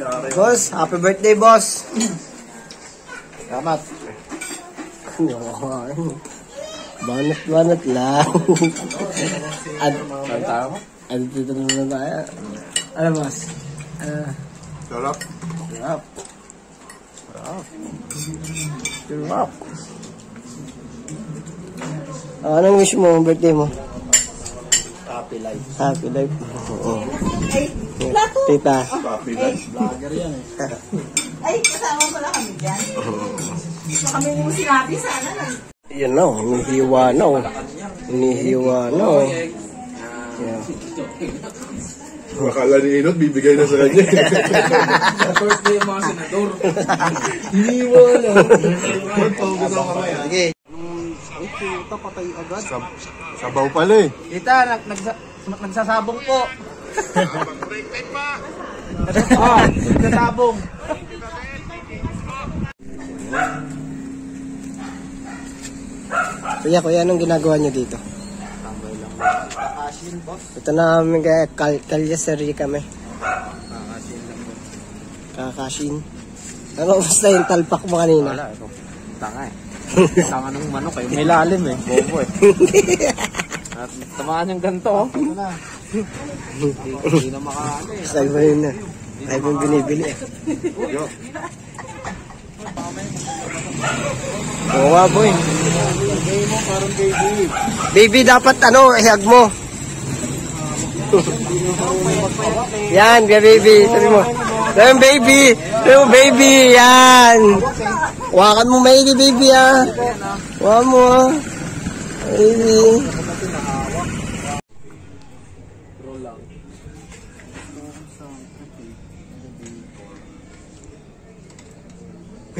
Boss, happy birthday, boss. Salamat. banat, banat lang. Mo? ano dito na tayo? Ano, boss? Ano? Sarap. Sarap. Sarap. Sarap. Ah, anong wish mo, birthday mo? Happy life. Happy life. Oo. Tita. Happy life. Vlogger yan eh. Ay, kasama pala kami dyan. Baka kami mo sinabi sana lang. Yan na, oh, hinihiwa na. oh. Hinihiwa na. oh. Yeah. Akala ni Inot, bibigay na sa kanya. Birthday yung mga senador. Sige. Ay, puta, patay agad. Sab- sabaw pala eh. Tita, nag nagsasabong po. Ah, nagsasabong. Kuya, kuya, anong ginagawa niyo dito? Ito na kami kay Kal Kalyaseri kami. Kakashin. Ano, basta yung talpak mo kanina? Wala, ito. Tanga eh. Tanga ng manok eh. May lalim eh. Bobo eh. At tamaan yung ganito oh. Na? Hindi na makaano eh. Sabi mo yun na. Sabi mo binibili. Oo nga, boy. Baby, dapat ano, ihag mo. yan, kaya baby. Sabi mo. Sabi mo, baby. Sabi mo, baby. Yan. Wakan mo maigi, baby, ah. Wakan mo, ah. Baby.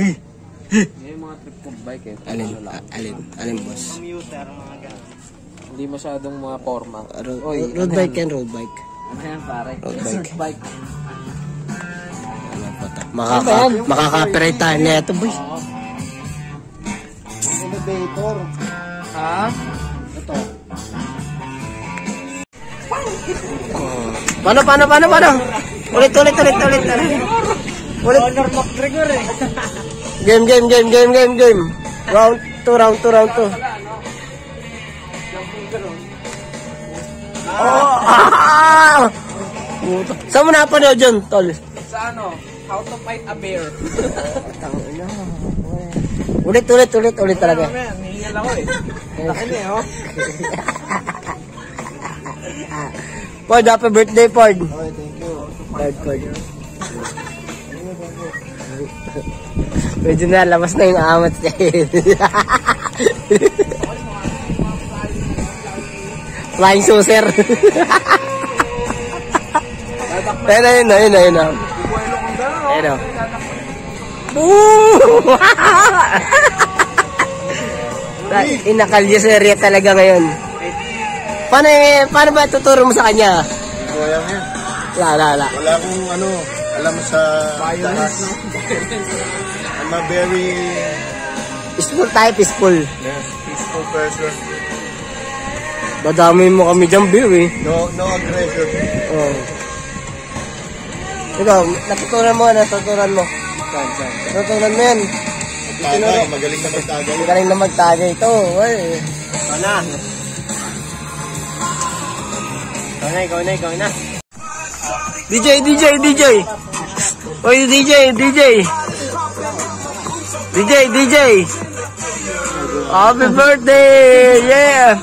Yung mga trip kong bike eh. Alin, Ano alin, alin, boss. Hindi masyadong mga forma. Road, Oy, road ano bike yan? road bike. Ano yan pare? Road bike. bike. Ano pa to? Makaka, makaka-copyright tayo na ito, boy. Elevator. Ha? Ito. Paano, paano, paano, paano? Ulit, ulit, ulit, ulit, ulit. Ulit. Honor McGregor eh. Game, game, game, game, game, game. Round 2, round 2, round 2. Oh! Ah! Puta. Saan mo napanood yun, tol? Sa ano? How to fight a bear. Ulit, ulit, ulit, ulit talaga. Nihingal ako eh. Laki na eh oh. Pod, happy birthday, Pod. Okay, thank you. Pod, Pod. Medyo na, labas na yung amat niya. Flying saucer. Ayun na, yun na, yun na, yun na. Ayun na. Woo! Inakalya sa area talaga ngayon. Paano, eh, paano ba tuturo mo sa kanya? Goyang yan. Wala, wala, wala. Wala akong ano, alam sa taas. I'm a very Peaceful tayo, peaceful. yes, peaceful person. Dadami mo kami dyan, beer eh. No, no aggression. Oh. Ikaw, natutunan mo, natutunan mo. Saan, saan? Natutunan mo yan. Tagay, magaling na magtagay. Magaling na magtagay ito. Well, Sana. ikaw na, ikaw na, ikaw na. DJ, DJ, DJ! Oy, DJ, DJ! DJ, DJ! Happy birthday! Yeah!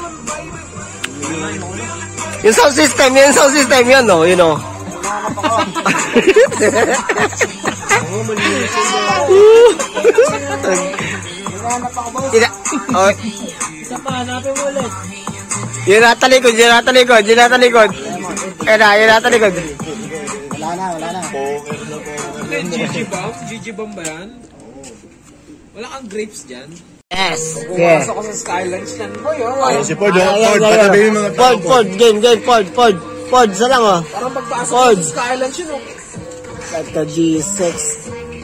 Yung sound system, yung sound system, yun, no? You know. Ina, oh, Isa pa, hanapin mo ulit. yun nata likod, yun nata likod, yun nata likod. Ayun na, yun nata likod. Hindi, Gigi Bomb? Gigi Bomb ba yan? Wala kang grapes dyan? Yes. Yeah. Pasok ko sa Skylands yan, boy. Oh, Ayun si Pod, oh. Pod, patabi yung mga Pod, pod, game, game, pod, pod, pod, sa lang oh. Parang pagpasok ko sa Skylands yun, oh. Like a G6.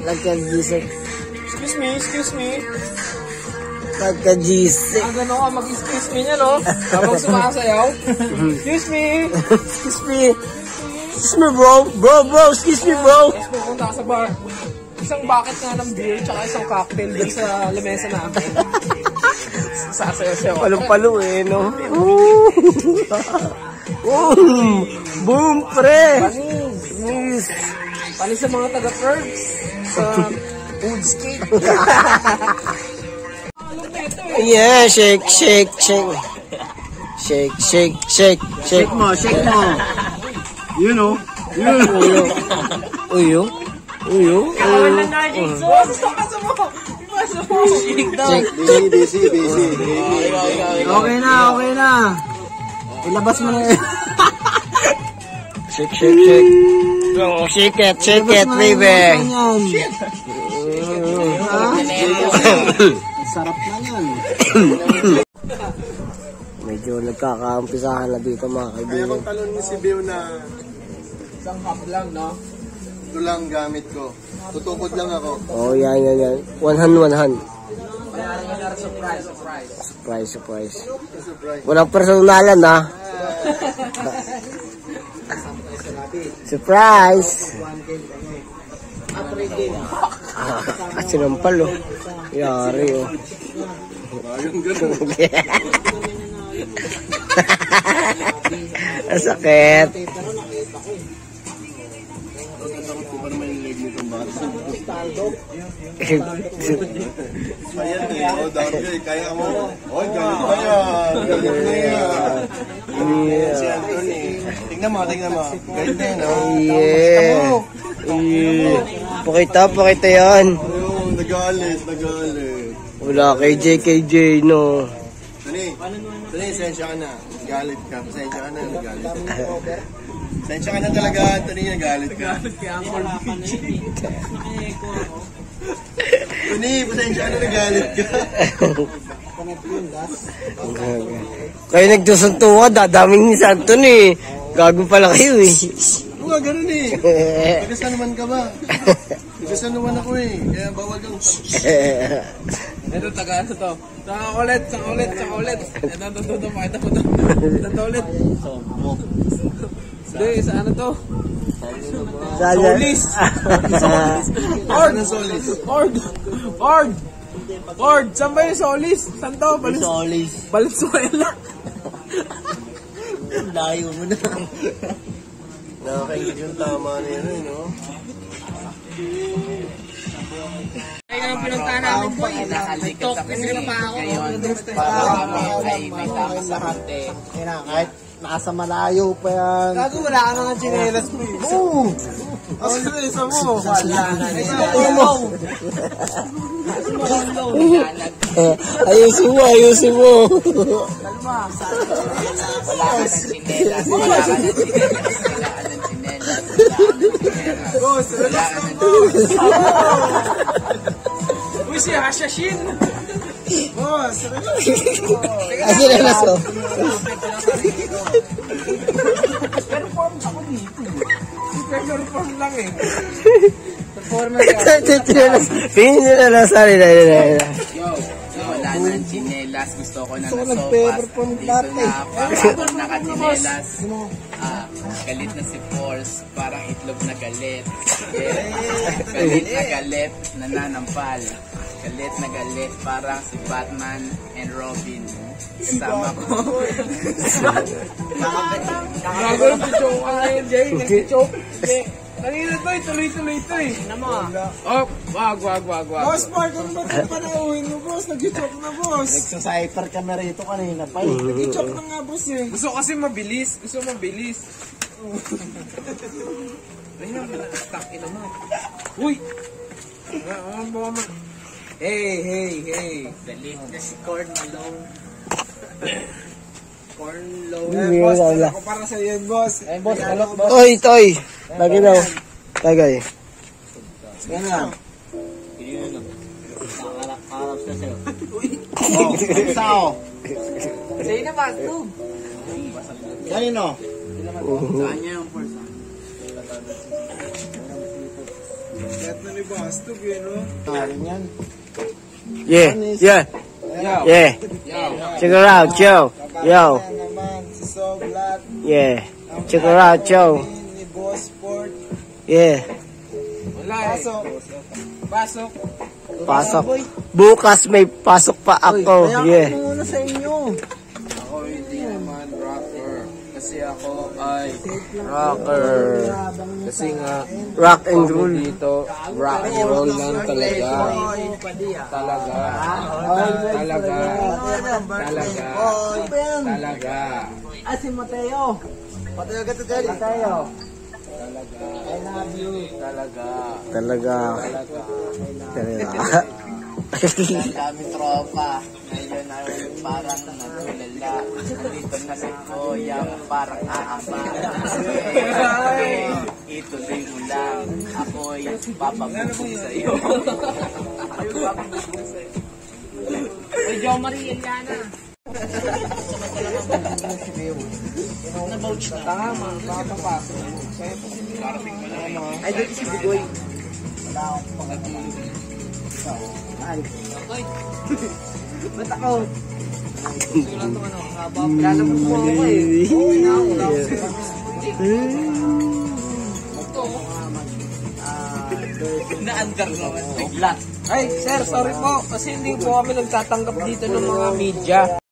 Like a G6. Excuse me, excuse me. Like a G6. Ang gano'n ka, mag-excuse me niya, no? Habang sumasayaw. Excuse me. Excuse me. Excuse me, bro. Bro, bro, excuse me, bro. Tapos pupunta ka sa bar. Isang bucket nga ng beer, tsaka isang cocktail dun sa lamesa namin. Sasayaw-sayaw. Palong-palo eh, no? Boom! Boom, pre! Yes. Panis sa mga taga-Perks. Sa Foodskate. Yeah, shake, shake, shake. Shake, shake, shake, shake. mo, shake mo. You know. Uyo. Uyo. Uyo. Shake, Busy, busy, busy. Okay na, okay na. Ilabas mo na yun. shake, shake, shake. Oh, shake it, shake it, baby. Sarap na yan. Medyo nagkakaumpisahan na dito mga Kaya kaibigan. bang talon mo si Bill na Isang hub lang, no? Ito lang gamit ko. Tutukod lang ako. Oh, yan, yan, yan. One hand, one hand. Surprise, surprise. Surprise, surprise. Surprise. Walang personalan, ha? Surprise! Ah, sinampal, oh. Yari, oh. Ang sakit. Ayan eh. Oh, dami eh. Kaya mo. Oh, galit na yan. Galit na yan. Si Anthony. Tingnan mo, tingnan mo. Galit na yan, oh. yeah. Yeah. Pakita, pakita yan. Ayun, nagalit, nagalit. Wala kay JKJ, no. Tani, Tani, sensya ka na. Galit ka. Pasensya ka na, nagalit. Sensya ka na talaga, Tani, nagalit ka. Kaya ang Tani, pasensya na, nagalit ka. Kayo nagsusuntukan, dadaming ni Santon eh. Gago pala kayo eh. Oo nga, ganun eh. Nagkasanuman ka ba? Nagkasanuman ako eh. Kaya bawal kang... Ito, taga ano to? Saka ulit, saka ulit, saka ulit. Ito, ito, ito, ito, pakita mo to. Ito ulit. Hindi, sa ano to? Solis! Ano solis? Ord! Ord! Ord! Saan ba yung Solis? Saan to? Balis Solis. Valenzuela. Layo mo na. Nakakaingit yung tama na yun, eh, no? Kaya ang pinunta namin eh. Nakalikot kasi pa ako. Ngayon, ay may tama sa hante. Kahit nasa malayo pa yan. Gago, wala ka nga chinelas ko eh. Oo! Ang isa mo. Eh, ayusin mo, ayusin mo. Wala ka ng chinelas. Wala ka ng chinelas. Wala ka ng chinelas. Boss, relax lang po. Si Hashashin! Boss. Asin na naso. Perform ako dito. Perform lang eh. Tingin nyo na lang, sorry na, na, na. Yo, wala nang chinelas. Gusto ko na na sopas. Dito na, parang naka-chinelas. Ah, galit na si Force, parang itlog na galit. Yeah. Galit na galit, nananampal. Galit na galit, parang si Batman and Robin. Kasama ko. Gago yung joke ka ngayon, Jay. Nag-joke. Kanina to eh, tuloy-tuloy to eh. Ano mo? Oh, wag, wag, wag, wag. Boss, Mark, ano ba ito panauhin mo, boss? Nag-joke na, boss. Nagsacyper ka na rito kanina pa eh. Nag-joke na nga, boss eh. Gusto kasi mabilis. Gusto mabilis. Ayun na, stuck mo. Uy! Ah, ah, baka ma... Hey, hey, hey. Galit na si Corn Malone. Corn low. Hindi ko wala. Ako para sa iyo, boss. Eh, boss, alok, boss. Oy, toy! Lagi daw. Tagay. Yan na. Sao? Sa'yo na, Bastog. Kanino? Saan niya yung Force? Kahit na ni Bastog, yun, no? Yeah, yeah, Yo. yeah. Check her out, Joe. Yo, yeah. Check her out, Joe. Yeah. Eh. Pasok. Pasok. Bukas may pasok pa ako. Yeah. muna sa inyo. Ako hindi naman rocker. Kasi ako ay rocker. Kasi nga, Rock and roll. dito, rock and roll lang talaga. Talaga. Talaga. Talaga. Talaga. Ah, si Mateo. Talaga. Talaga. Talaga. Talaga. Ang daming tropa. Ngayon ay parang nagulala. Dito na si Kuya, parang aama. Ituloy mo lang. Ako'y papabubog sa'yo. Ako'y papabubog sa'yo. Uy, Jo Marie, Eliana. Tama, baka papasok. Ay, dito si Bugoy. Ba't ako? Wala naman po ako eh. Naandar naman. Bigla. Ay, sir, sorry po. Kasi hindi po kami nagtatanggap dito ng mga media.